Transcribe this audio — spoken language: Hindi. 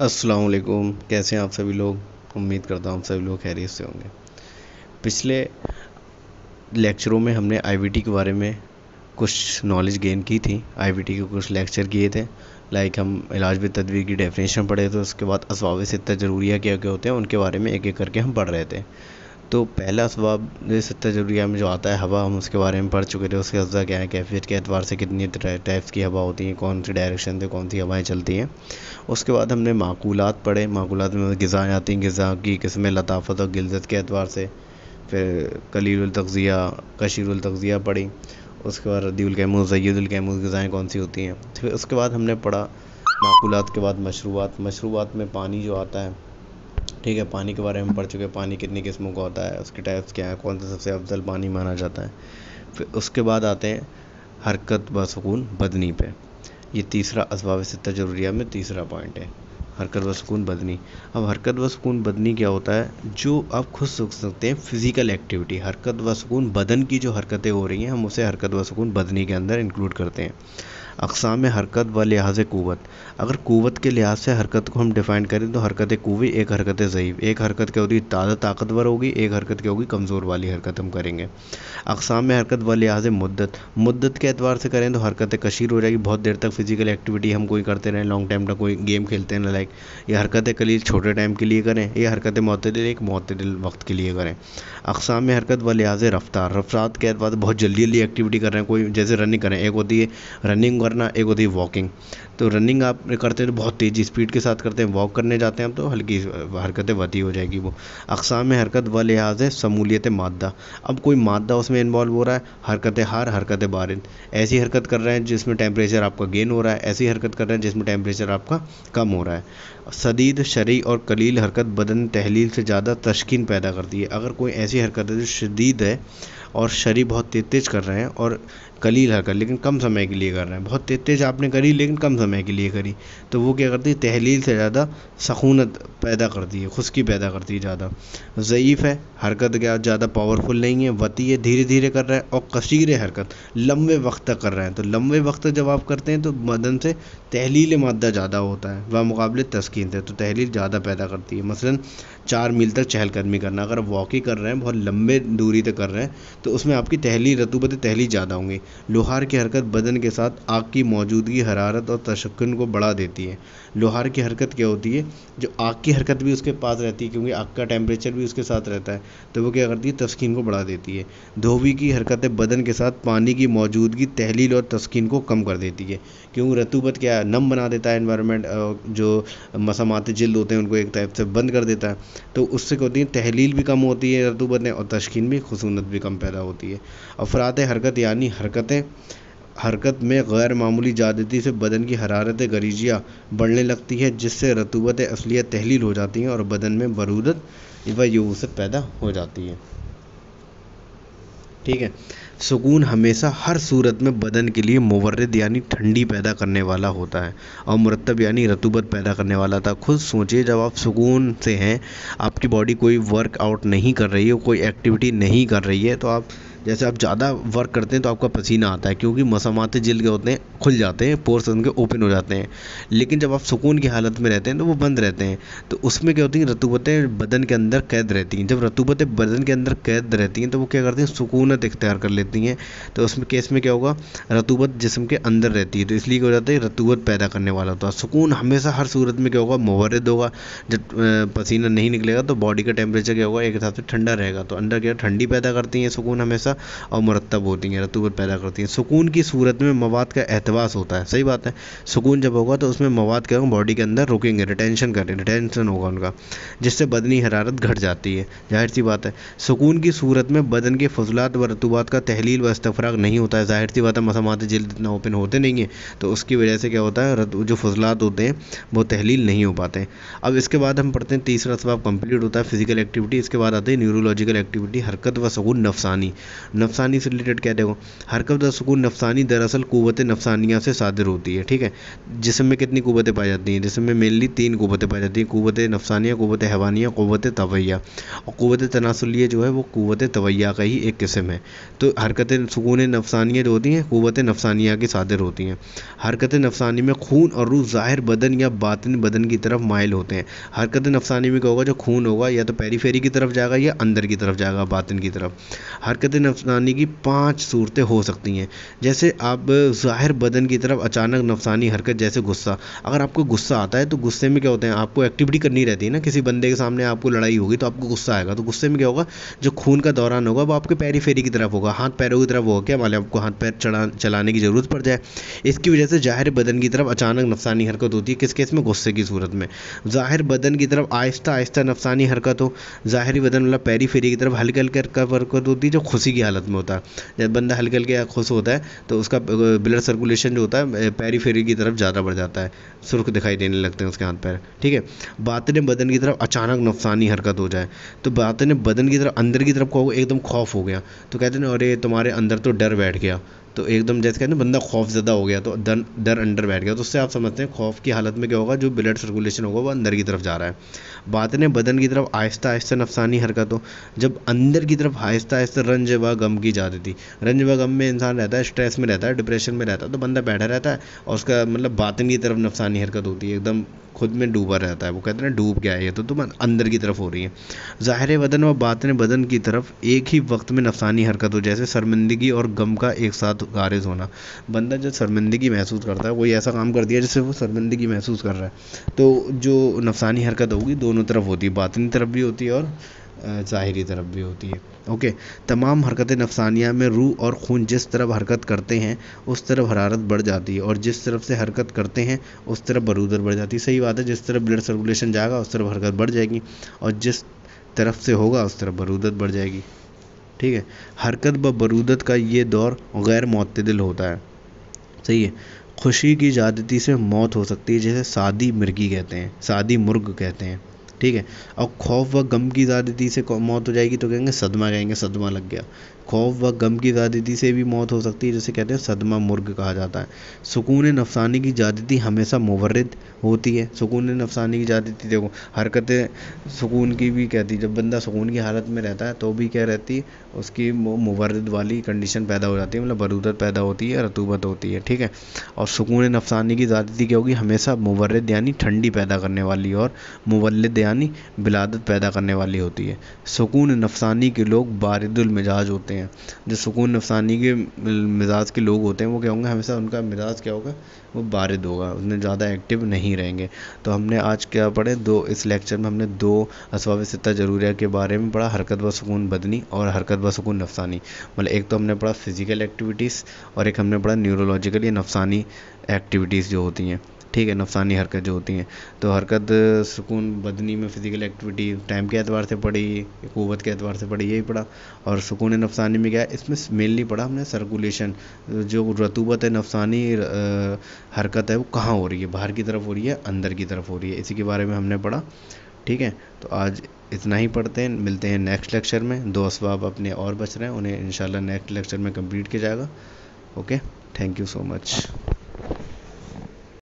अस्सलाम कैसे हैं आप सभी लोग? उम्मीद करता हूँ आप सभी लोग खैरियत से होंगे। पिछले लेक्चरों में हमने आईवीटी के बारे में कुछ नॉलेज गेन की थी। आईवीटी के कुछ लेक्चर किए थे। लाइक हम इलाज में तदवीर की डेफिनेशन पढ़े थे, उसके बाद असवाब सित्ता ज़रूरिया क्या क्या होते हैं, उनके बारे में एक एक करके हम पढ़ रहे थे। तो पहला असबाब सित्ता ज़रूरिया में जो आता है हवा, हम उसके बारे में पढ़ चुके थे, उसके अज्जा क्या है, कैफियत के अतबार से कितनी टाइप्स की हवा होती हैं, कौन सी डायरेक्शन से कौन सी हवाएँ चलती हैं। उसके बाद हमने माकूलात पढ़े, माकूलात में गज़ाएँ आती हैं, गज़ा की किस्में, लताफ़त और गिलजत के अतबार से। फिर कलील तगज़िया कशीर तगज़िया पढ़ी, उसके बाद रद्दीलकैमूज़ ज़ैदुलकैमूज़ गज़ाएँ कौन सी होती हैं। फिर उसके बाद हमने पढ़ा माकूलात के बाद मशरूबात मशरूबात में पानी जो आता है ठीक है, पानी के बारे में पढ़ चुके हैं। पानी कितनी किस्मों का होता है, उसके टाइप्स क्या है, कौन सा सबसे अफजल पानी माना जाता है। फिर उसके बाद आते हैं हरकत व सुकून बदनी पे। ये तीसरा इसबाब सित्ता ज़रूरिया में तीसरा पॉइंट है, हरकत व सुकून बदनी। अब हरकत व सुकून बदनी क्या होता है? जो आप खुद सोच सकते हैं फ़िज़िकल एक्टिविटी हरकत व सुकून बदन की जो हरकतें हो रही हैं, हम उसे हरकत व सुकून बदनी के अंदर इंक्लूड करते हैं। अकसाम हरकत व लिहाज क़वत। अगर क़वत के लिहाज से हरकत को हम डिफ़ाइन करें तो हरकत क़वी, एक हरकत ज़यीफ़। एक हरकत क्या होगी ताज़ा ताकतवर होगी, एक हरकत क्या होगी कमज़ोर वाली हरकत हम करेंगे। अकसाम हरकत व लिहाज मुद्दत। मुद्दत के अतबार से करें तो हरकत कशीर हो जाएगी, बहुत देर तक फ़िज़िकल एक्टिविटी हम कोई करते रहें लॉन्ग टाइम तक कोई गेम खेलते हैं लाइक ये हरकत कलील छोटे टाइम के लिए करें, ये हरकत मतदिल, एक मतदिल वक्त के लिए करें। अकसाम हरकत व लिहाज रफ्तार। रफ्तार के अतबार बहुत जल्दी जल्दी एक्टिविटी कर रहे हैं, कोई जैसे रनिंग करें, एक होती है रनिंग करना एक होती है वॉकिंग तो रनिंग आप करते हैं तो बहुत तेज़ी स्पीड के साथ करते हैं वॉक करने जाते हैं हम तो हल्की हरकतें वती हो जाएगी वो. अकसाम में हरकत व लिहाज है, समूलियत मादा. अब कोई मादा उसमें इन्वॉल्व हो रहा है, हरकत हार, हरकत बारिन. ऐसी हरकत कर रहे हैं जिसमें टेम्परेचर आपका गेन हो रहा है, ऐसी हरकत कर रहे हैं जिसमें टेम्परेचर आपका कम हो रहा है. सदीद, शरी और कलील हरकत बदन तहलील से ज़्यादा तश्किन पैदा करती है. अगर कोई ऐसी हरकत है जो शदीद है और शरीर बहुत तेज तेज कर रहे हैं और कलील हरकत, लेकिन कम समय के लिए कर रहे हैं। बहुत तेज तेज आपने करी, लेकिन कम समय के लिए करी। तो वो क्या करती है? तहलील से ज़्यादा सकूनत पैदा करती है, खुशकी पैदा करती है ज़्यादा। ज़यीफ़ है, हरकत क्या, ज़्यादा पावरफुल नहीं है, वती है धीरे धीरे कर रहा है और कशीर हरकत। लंबे वक्त तक कर रहे हैं। तो लंबे वक्त तक जब आप करते हैं तो बदन से तहलील मादा ज़्यादा होता है व मुकाबले तस्कीन से। तो तहलील ज़्यादा पैदा करती है। मसलन चार मील तक चहलकदमी करना। अगर वॉकिंग कर रहे हैं, बहुत लंबे दूरी तक कर रहे हैं तो उसमें आपकी तहलील, रतूबत तहलील ज़्यादा होंगी। लोहार की हरकत बदन के साथ आग की मौजूदगी, हरारत और तशक्न को बढ़ा देती है। लोहार की हरकत क्या होती है? जो आग की हरकत भी उसके पास रहती है, क्योंकि आग का टेम्परेचर भी उसके साथ रहता है तो वो क्या करती है? तस्किन को बढ़ा देती है। धोबी की हरकतें बदन के साथ पानी की मौजूदगी, तहलील और तस्किन को कम कर देती है। क्योंकि रतूबत क्या है नम बना देता है इन्वायरमेंट जो मसामात जल्द होते हैं, उनको एक टाइप से बंद कर देता है। तो उससे क्या होती है? तहलील भी कम होती है रतूबत और तस्किन भी, खसूनत भी कम पैदा होती है। अफरात हरकत यानी हरकतें हरकत में गैर मामूली ज़्यादती से बदन की हरारत गरीजिया बढ़ने लगती है, जिससे रतूबत असलियत तहलील हो जाती हैं और बदन में बरूदत व यूसत पैदा हो जाती है। ठीक है? सुकून हमेशा हर सूरत में बदन के लिए मुवर्रद यानी ठंडी पैदा करने वाला होता है और मुरतब यानी रतूबत पैदा करने वाला था। खुद सोचिए, जब आप सुकून से हैं, आपकी बॉडी कोई वर्कआउट नहीं कर रही है, कोई एक्टिविटी नहीं कर रही है तो आप जैसे आप ज़्यादा वर्क करते हैं तो आपका पसीना आता है, क्योंकि मसामात जिल्द के होते हैं, खुल जाते हैं पोर्स उनके ओपन हो जाते हैं। लेकिन जब आप सुकून की हालत में रहते हैं तो वो बंद रहते हैं। तो उसमें क्या होती हैं रतूबतें बदन के अंदर कैद रहती हैं। जब रतूबतें बदन के अंदर कैद रहती हैं तो वो क्या करती हैं, सुकूनत इख्तियार कर लेती हैं। तो उसमें केस में क्या होगा रतूबत जिसम के अंदर रहती है। तो इसलिए क्या हो जाता है रतूबत पैदा करने वाला होता है। सुकून हमेशा हर सूरत में क्या होगा, मुवरद होगा। जब पसीना नहीं निकलेगा तो बॉडी का टेम्परेचर क्या होगा, एक हिसाब से ठंडा रहेगा। तो अंदर क्या, ठंडी पैदा करती हैं सुकून हमेशा। और मुरतब होती हैं रतूबत पैदा करती हैं। सुकून की सूरत में मवाद का एहतवास होता है। सही बात है। सुकून जब होगा तो उसमें मवाद क्या होगा? बॉडी के अंदर रुकेंगे रिटेंशन करें रिटेंशन होगा उनका, जिससे बदनी हरारत घट जाती है। ज़ाहिर सी बात है। सुकून की सूरत में बदन के फजलात व रतूबात का तहलील व इस्तफराग नहीं होता है। ज़ाहिर सी बात है, मसामात जल्द इतना ओपन होते नहीं हैं तो उसकी वजह से क्या होता है? जो फजलात होते हैं, वो तहलील नहीं हो पाते अब इसके बाद हम पढ़ते हैं, तीसरा सबब कंप्लीट होता है फ़िज़िकल एक्टिविटी इसके बाद आते हैं न्यूरोलॉजिकल एक्टिविटी हरकत व सुकून नफसानी। नफसानी से रिलेटेड क्या देखो हरकत व सुकून नफसानी दरअसल क़ुव्वत नफसानिया से सादिर होती है, ठीक है? जिसम में कितनी क़ुव्वतें पाई जाती हैं? जिसम में मेनली तीन कुवतें पाई जाती हैं क़ुव्वत नफसानिया क़ुव्वत हैवानिया क़ुव्वत तवैया। और क़ुव्वत तनासलिया जो है वो क़ुव्वत तवैया का ही एक किस्म है। तो हरकत सुकून नफसानिया जो होती हैं क़ुव्वत नफसानिया की सादिर होती हैं। हरकत नफसानी में खून और रूह ज़ाहिर बदन या बातिन बदन की तरफ़ मायल होते हैं। हरकत नफसानी में क्या होगा? जो खून होगा, या तो पेरीफेरी की तरफ़ जाएगा या अंदर की तरफ़ जाएगा, बातिन की तरफ़। हरकत नफसानी की पाँच सूरतें हो सकती हैं। जैसे आप ज़ाहिर बदन की तरफ़ अचानक नफसानी हरकत, जैसे गुस्सा। अगर आपको गुस्सा आता है तो गुस्से में क्या होते हैं? आपको एक्टिविटी करनी रहती है ना। किसी बंदे के सामने आपको लड़ाई होगी तो आपको गुस्सा आएगा। तो गुस्से में क्या होगा? जो खून का दौरान होगा, वो आपके पैरी फेरी की तरफ़ होगा। हाथ पैरों की तरफ़ होगा क्या? माले आपको हाथ पैर चलाने की ज़रूरत पड़ जाए। इसकी वजह से ज़ाहिर बदन की तरफ़ अचानक नफसानी हरकत होती है। किस केस में? गुस्से की सूरत में। ज़ाहिर बदन की तरफ़ आहिस्ता आहिस्ता नफसानी हरकत हो। ज़ाहरी बदन मतलब पैरी फेरी की तरफ़ हल्के हल्के हरकत होती है, जो खुशी की हालत में होता। है जब बंदा हल्के हल्के खुश होता है तो उसका ब्लड सर्कुलेशन जो होता है पैरी फेरी की तरफ़ ज़्यादा बढ़ जाता है। सुर्ख दिखाई देने लगते हैं उसके हाथ पैर, ठीक है? बातने बदन की तरफ़ अचानक नुकसानी हरकत हो जाए तो बातने बदन की तरफ़, अंदर की तरफ़ एकदम खौफ हो गया। तो कहते हैं अरे, तुम्हारे अंदर तो डर बैठ गया। तो एकदम जैसे कहते हैं बंदा खौफ ज़्यादा हो गया तो डर डर अंडर बैठ गया। तो उससे आप समझते हैं, खौफ की हालत में क्या होगा? जो ब्लड सर्कुलेशन होगा, वो अंदर की तरफ़ जा रहा है। बात बदन की तरफ़ आहिस्ता आहिस्ता नफसानी हरकत। हो जब अंदर की तरफ़ आहिस्ता आहिस्ता रंज व गम की जा थी रंज व गम में इंसान रहता है स्ट्रेस में रहता है डिप्रेशन में रहता है तो बंदा बैठा रहता है और उसका मतलब बातन की तरफ़ नफसानी हरकत होती है। एकदम खुद में डूबा रहता है। वो कहते हैं डूब गया है तो तुम अंदर की तरफ़ हो रही है। ज़ाहिर बदन व बातन बदन की तरफ़ एक ही वक्त में नफसानी हरकत हो, जैसे शर्मिंदगी और गम का एक साथ गारिज होना। बंदा जब शर्मिंदगी महसूस करता है, कोई ऐसा काम कर दिया जिससे वो शर्मिंदगी महसूस कर रहा है। तो जो नफसानी हरकत होगी, दोनों तरफ़ होती है। बातनी तरफ़ भी होती है और ज़ाहरी तरफ़ भी होती है। ओके, तमाम हरकत नफसानिया में रूह और खून जिस तरफ़ हरकत करते हैं, उस तरफ़ हरारत बढ़ जाती है। और जिस तरफ़ से हरकत करते हैं, उस तरफ़ बरूदत बढ़ जाती है। सही बात है, जिस तरफ़ ब्लड सर्कुलेशन जाएगा, उस तरफ़ हरकत बढ़ जाएगी। और जिस तरफ़ से होगा, उस तरफ़ बरूदत बढ़ जाएगी। ठीक है? हरकत ब बरूदत का ये दौर गैर मतदल होता है। सही है? खुशी की ज़्यादती से मौत हो सकती है, जैसे सादी मिर्गी कहते हैं, सादी मुर्ग कहते हैं। ठीक है? और खौफ व गम की ज़्यादती से मौत हो जाएगी तो कहेंगे सदमा कहेंगे सदमा लग गया। खौफ व गम की ज़्यादती से भी मौत हो सकती है, जिसे कहते हैं सदमा मुर्ग कहा जाता है। सुकून नफसानी की ज़्यादती हमेशा मुवर्रद होती है। सुकून नफसानी की ज़्यादती देखो, हरकतें सुकून की भी कहती है। जब बंदा सुकून की हालत में रहता है तो भी क्या रहती है? उसकी मुवर्रद वाली कंडीशन पैदा हो जाती है मतलब बरूदत पैदा होती है, रतूबत होती है, ठीक है? और सुकून नफसानी की ज़्यादती क्या होगी? हमेशा मुवर्रद यानी ठंडी पैदा करने वाली और मुवलद यानी बिलादत पैदा करने वाली होती है। सुकून नफसानी के लोग बारिदुल मिजाज होते हैं। हैं। जो सुकून नफसानी के मिजाज के लोग होते हैं, वो क्या होंगे? हमेशा उनका मिजाज क्या होगा? वो बारिद होगा। उसमें ज़्यादा एक्टिव नहीं रहेंगे। तो हमने आज क्या पढ़े? दो, इस लेक्चर में हमने दो असवाब सिता ज़रूरिया के बारे में पढ़ा। हरकत व सुकून बदनी और हरकत व सुकून नफसानी। मतलब एक तो हमने पढ़ा फ़िज़िकल एक्टिविटीज़ और एक हमने पढ़ा न्यूरोलॉजिकल या नफसानी एक्टिविटीज़ जो होती हैं। ठीक है नफसानी हरकत जो होती हैं। तो हरकत, सुकून, बदनी में फ़िज़िकल एक्टिविटी टाइम के एतबार से पढ़ी क़ुवत के एतबार से पढ़ी यही पढ़ा और सुकून नफसानी में क्या है, इसमें मेनली पड़ा हमने सर्कुलेशन जो रतूबत है नफसानी हरकत है, वो कहाँ हो रही है? बाहर की तरफ़ हो रही है, अंदर की तरफ़ हो रही है। इसी के बारे में हमने पढ़ा। ठीक है तो आज इतना ही पढ़ते हैं। मिलते हैं नेक्स्ट लेक्चर में। दो असबाब अपने और बच रहे हैं, उन्हें इंशाल्लाह नेक्स्ट लेक्चर में कंप्लीट किया जाएगा। Okay thank you so much